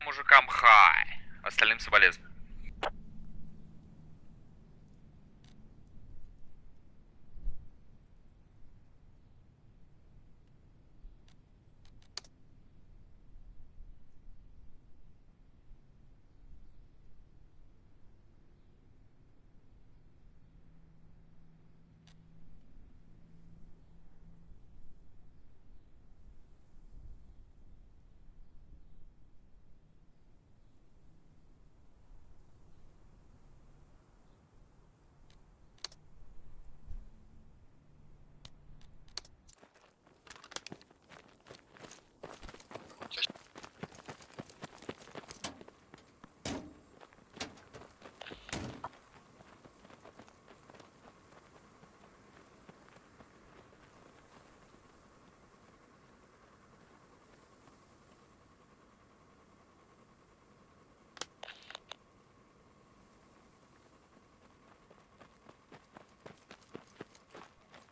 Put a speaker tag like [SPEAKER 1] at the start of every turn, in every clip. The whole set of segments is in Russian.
[SPEAKER 1] Мужикам хай, остальным соболезную.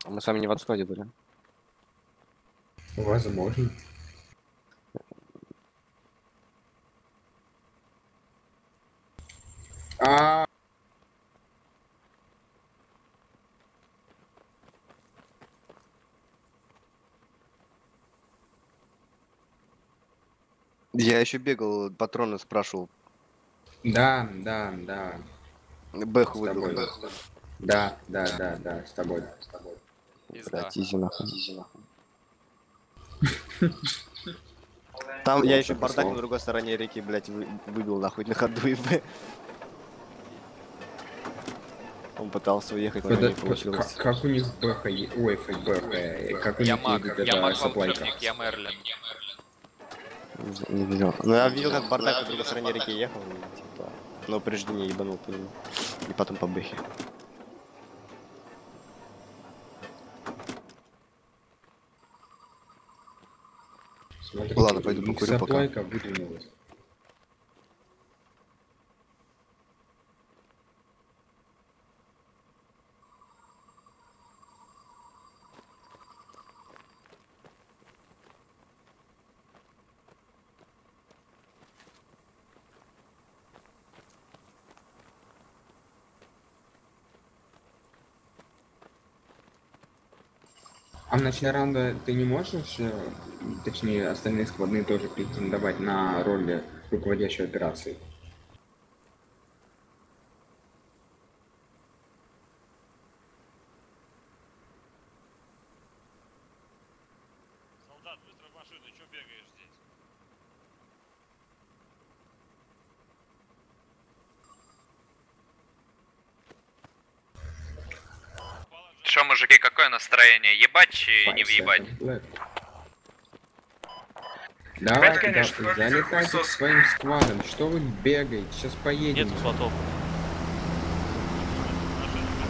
[SPEAKER 2] Мы с вами не в отсходе были.
[SPEAKER 3] Возможно. А,
[SPEAKER 2] Я еще бегал, патроны спрашивал.
[SPEAKER 3] да, да, да.
[SPEAKER 2] Бэху
[SPEAKER 3] С тобой.
[SPEAKER 2] выбил.
[SPEAKER 3] Да, да, да, да, с тобой.
[SPEAKER 2] Блять, изи нахуй. Там я еще бардак на другой стороне реки, блять, выбил нахуй на ходу и б. Он пытался уехать, но не получилось.
[SPEAKER 3] как, у них бэха, е- ой, бэха, э, как у
[SPEAKER 1] Я
[SPEAKER 3] них
[SPEAKER 1] маг,
[SPEAKER 3] едет
[SPEAKER 1] я
[SPEAKER 3] эта
[SPEAKER 1] волшебник, я Мерлин.
[SPEAKER 2] Не- Не видел. Ну я видел, как бардак на другой стороне реки ехал, типа, на упреждение ебанул по нему. И потом по бэхе. Ладно, пойду
[SPEAKER 3] у них
[SPEAKER 2] покурю пока.
[SPEAKER 3] Саплайка выдвинулась. А в начале раунда ты не можешь, э, точнее, остальные складные тоже претендовать на роль руководящей операции?
[SPEAKER 1] Настроение? Ебать чи не въебать?
[SPEAKER 3] Давайте,
[SPEAKER 1] конечно,
[SPEAKER 3] залетайте к своим складам. Что вы бегаете? Сейчас поедем.
[SPEAKER 4] Нет слотов.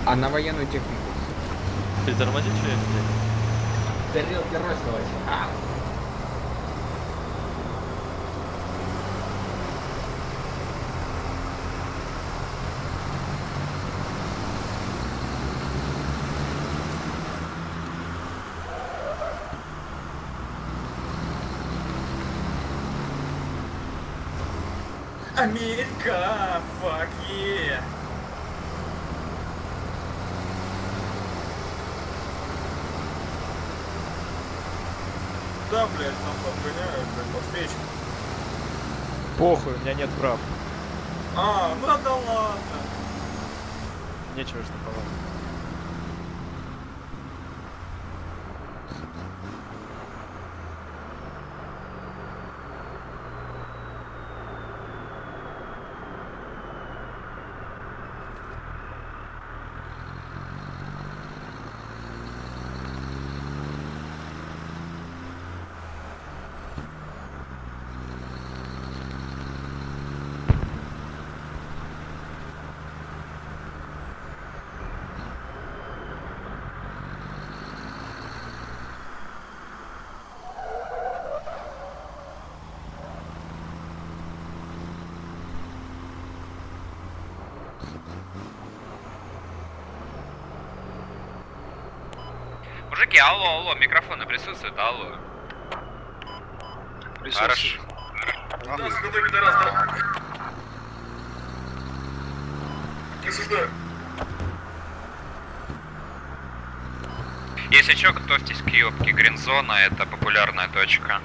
[SPEAKER 3] А на военную технику?
[SPEAKER 4] Притормози, что я блядь?
[SPEAKER 1] Америка! Fuck yeah! Да, блядь, нам подгоняют, блядь, по встрече.
[SPEAKER 5] Похуй, у меня нет прав.
[SPEAKER 1] А, ну да ладно.
[SPEAKER 5] Нечего штрафовать.
[SPEAKER 6] Мужики, алло, алло, микрофоны присутствуют, алло. Хорошо. Если что, готовьтесь к ёбке. Гринзона это популярная точка.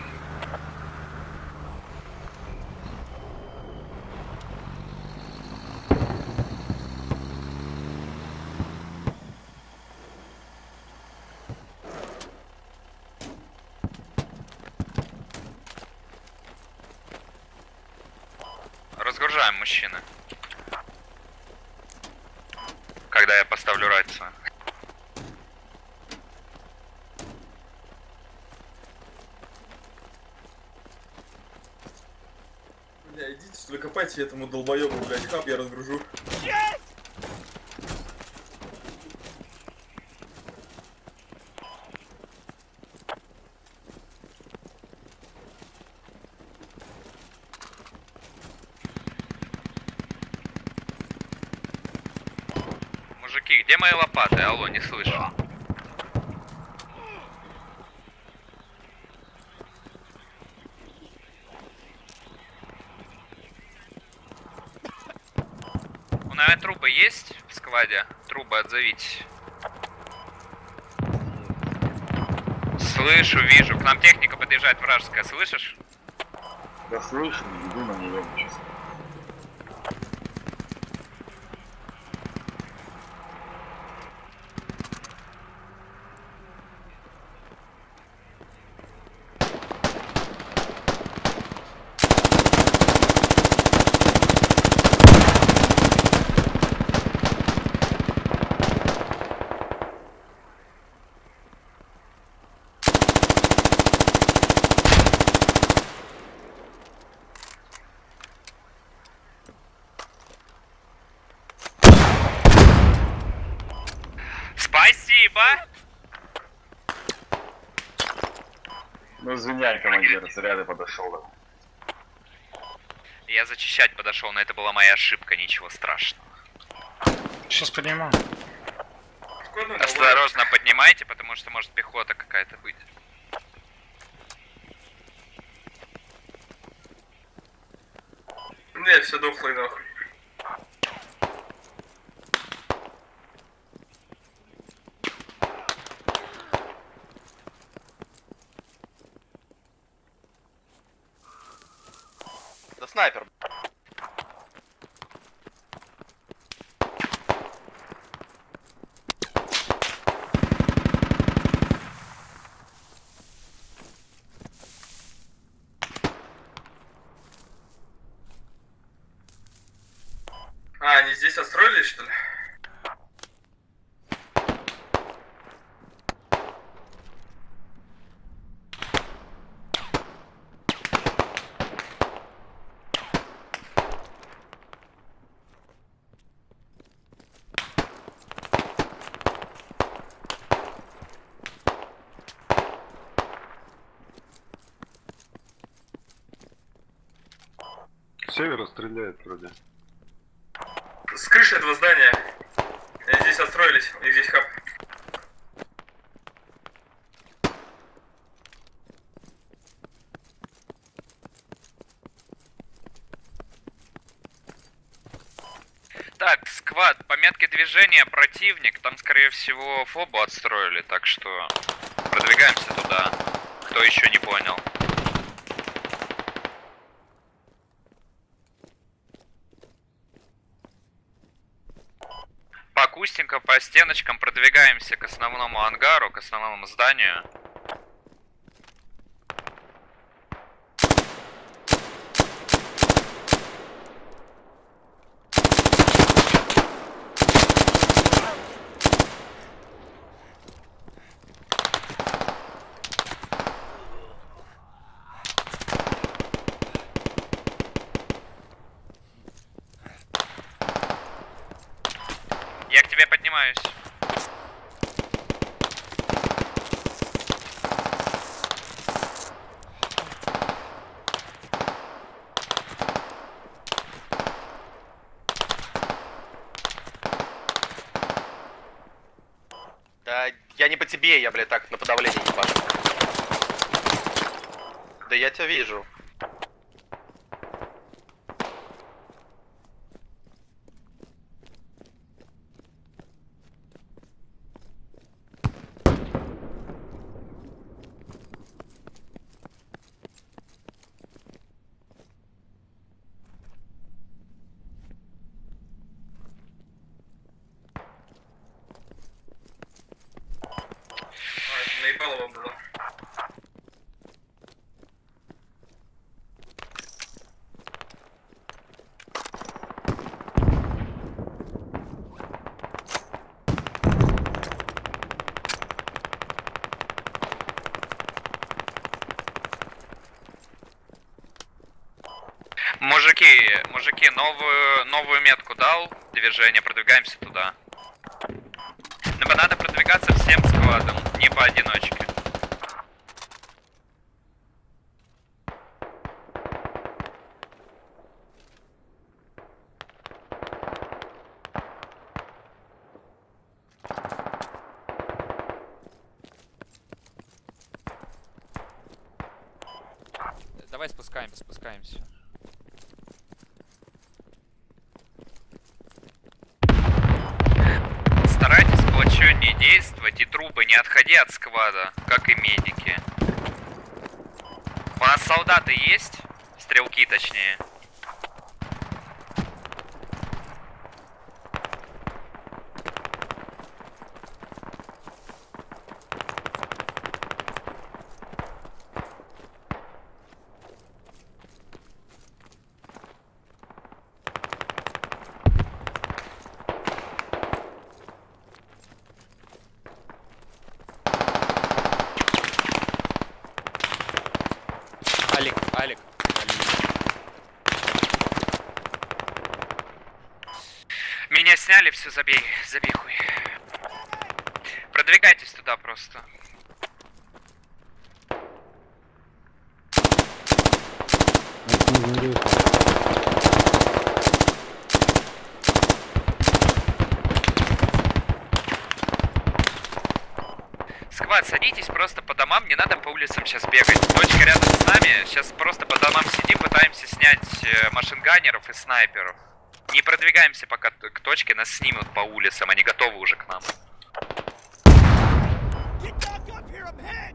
[SPEAKER 1] Что ли, копайте этому долбоебу, блядь, хаб я разгружу.
[SPEAKER 6] Мужики, где мои лопаты? Алло, не слышу. У меня трубы есть в складе? Трубы отзовите. Слышу, вижу. К нам техника подъезжает вражеская, слышишь?
[SPEAKER 7] Да слышу, иду на нее сейчас. Командир, зря ты подошел.
[SPEAKER 6] Я зачищать подошел, но это была моя ошибка, ничего страшного.
[SPEAKER 7] Сейчас подниму.
[SPEAKER 6] Осторожно поднимайте, потому что может пехота какая-то быть.
[SPEAKER 1] Не, все дохлый нахуй.
[SPEAKER 2] Снайпер.
[SPEAKER 1] А, они здесь отстроились, что ли?
[SPEAKER 7] С севера стреляет вроде.
[SPEAKER 1] С крыши этого здания. Они здесь отстроились, у них здесь хаб.
[SPEAKER 6] Так, сквад, по метке движения противник, там скорее всего фобу отстроили, так что продвигаемся туда. Кто еще не понял? По кустикам, по стеночкам продвигаемся к основному ангару, к основному зданию. Я к тебе поднимаюсь.
[SPEAKER 8] Бей, я, блядь, так на подавление ебашу. Да я тебя вижу.
[SPEAKER 1] А, это наебалово было.
[SPEAKER 6] Мужики, мужики, новую, новую метку дал, движение, продвигаемся туда. Но надо продвигаться всем складом, не поодиночке.
[SPEAKER 5] Давай спускаемся, спускаемся.
[SPEAKER 6] Отходи от сквада, как и медики. У нас солдаты есть? Стрелки точнее. Все, забей, забей хуй. Продвигайтесь туда просто. Сквад, садитесь просто по домам, не надо по улицам сейчас бегать. Точка рядом с нами, сейчас просто по домам сидим, пытаемся снять э, машинганеров и снайперов. Не продвигаемся пока к точке, нас снимут по улицам, они готовы уже к нам.
[SPEAKER 8] Опять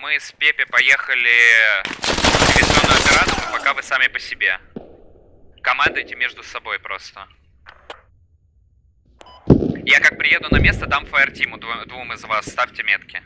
[SPEAKER 8] мы с Пепе поехали в диверсионную операцию, пока вы сами по себе. Командуйте между собой просто. Я как приеду на место, дам фаертиму двум из вас, ставьте метки.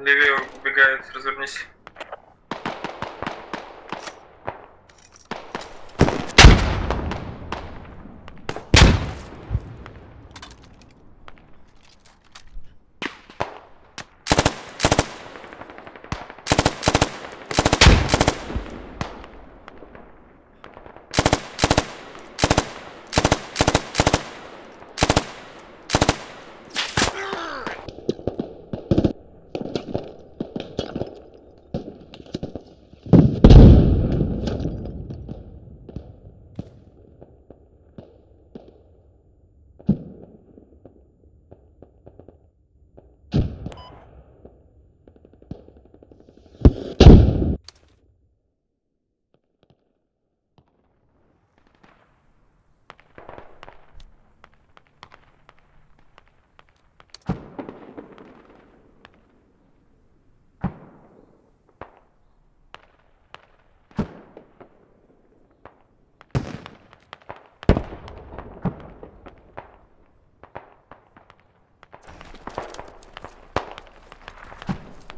[SPEAKER 1] Левее убегает, развернись.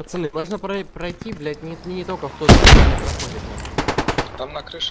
[SPEAKER 9] Пацаны, можно прой- пройти, блядь, не, не только в тот проходит.
[SPEAKER 10] Там на крыше.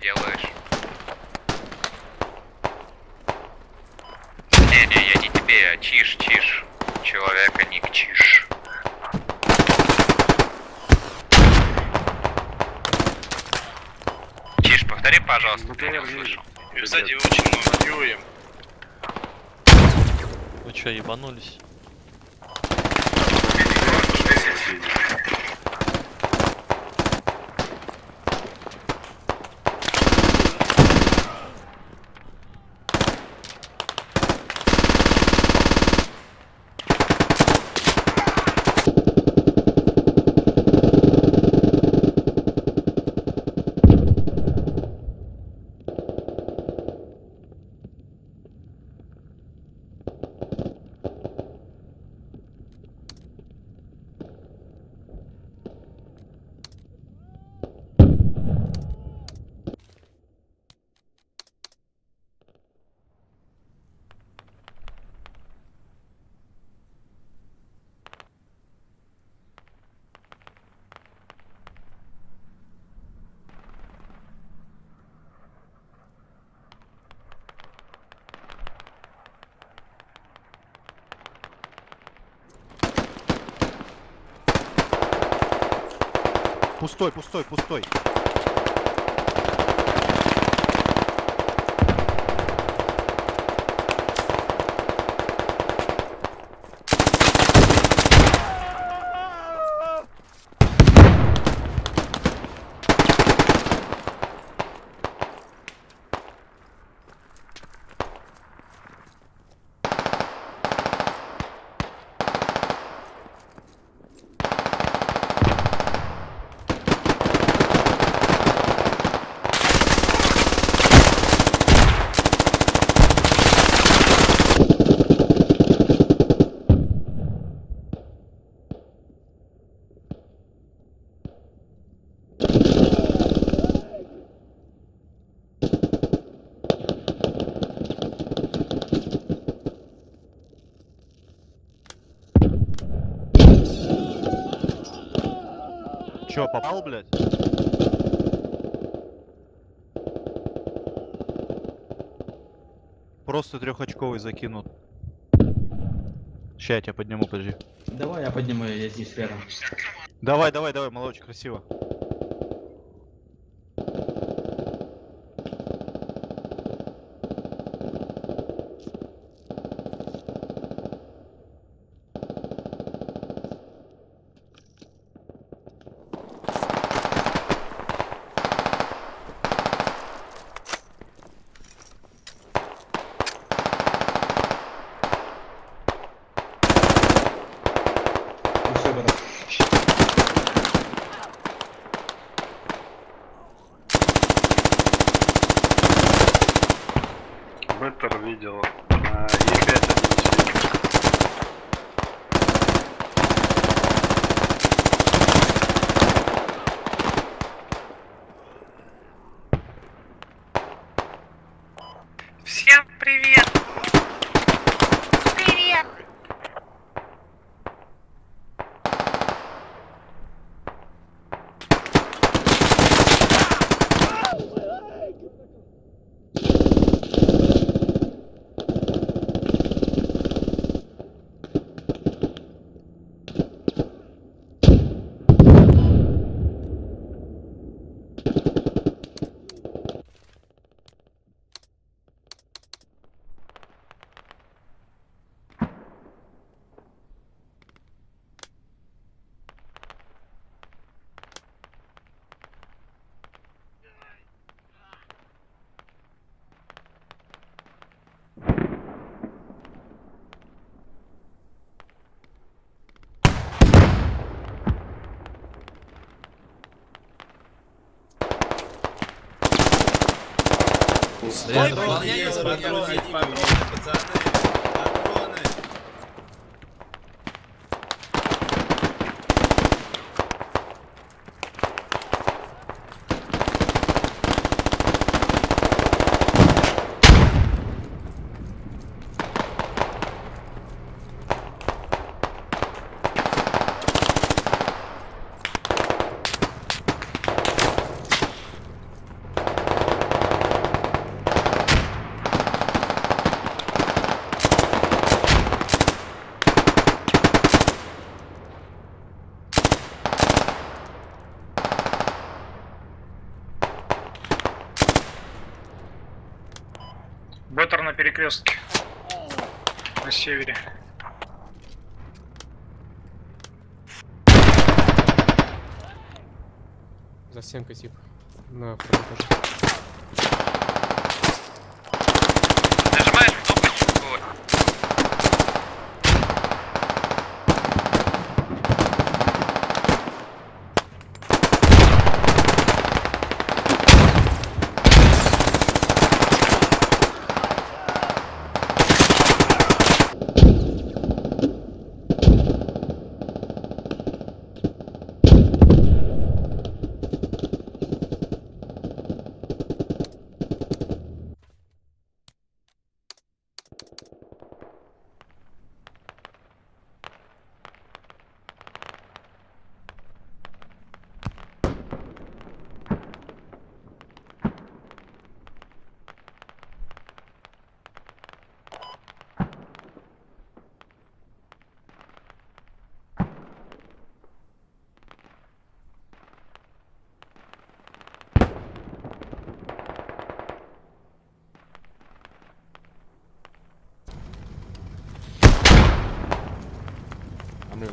[SPEAKER 6] Делаешь? Не-не, я не тебе, а чиш, чиш. Человека не чиш. Чиш, повтори, пожалуйста, ты не услышал.
[SPEAKER 10] Сзади очень много. Юем.
[SPEAKER 4] Вы чё, ебанулись?
[SPEAKER 11] Пустой, пустой, пустой. Чё, попал, блядь? Просто трехочковый закинут. Ща я тебя подниму, подожди.
[SPEAKER 5] Давай я подниму, я здесь рядом.
[SPEAKER 11] Давай, давай, давай, молодочек, красиво.
[SPEAKER 12] Стой, пацаны, патроны, пацаны, патроны.
[SPEAKER 13] Беттер на перекрестке. На севере.
[SPEAKER 9] За стенкой тип. На втором этаже.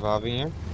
[SPEAKER 14] Вави.
[SPEAKER 15] А,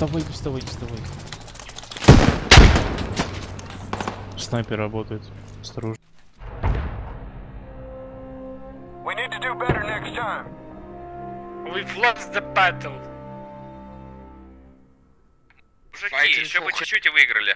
[SPEAKER 15] вставай, вставай, вставай. Снайпер работает. Осторожно.
[SPEAKER 16] We need to do better next time.
[SPEAKER 13] We've lost the battle.
[SPEAKER 6] Мужики, еще бы чуть-чуть и выиграли.